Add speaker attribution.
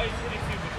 Speaker 1: Why is it